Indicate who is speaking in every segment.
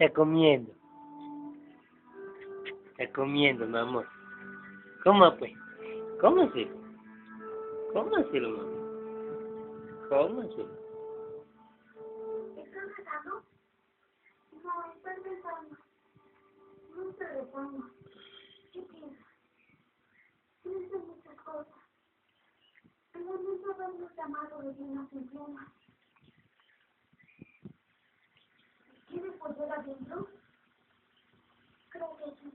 Speaker 1: Está comiendo. Está comiendo, mi amor. ¿Cómo pues? Cómoselo. Cómoselo, mamá.
Speaker 2: Muchas cosas. Lamento habernos llamado de llenas en plumas. Adentro? Creo que sí.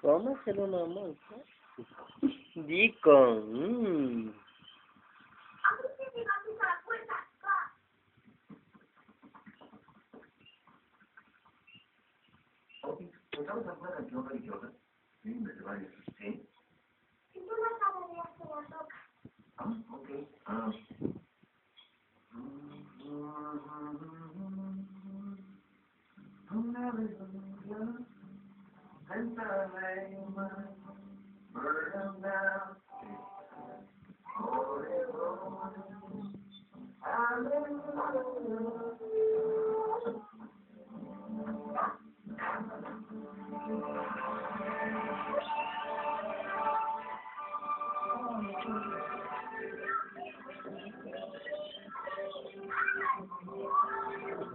Speaker 1: Cómoselo, mi amor. Dico. Mmm.
Speaker 3: Ok, ¿tocamos alguna canción religiosa? Sí, me te vayas. ¿Sí?
Speaker 2: Si tú la tarareas, te la toca.
Speaker 3: Ah, ok. Ah.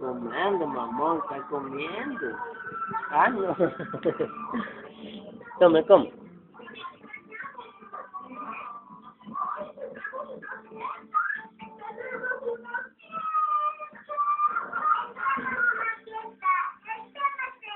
Speaker 1: Comendo, mamón, está comiendo. Ah, no. Tome, come.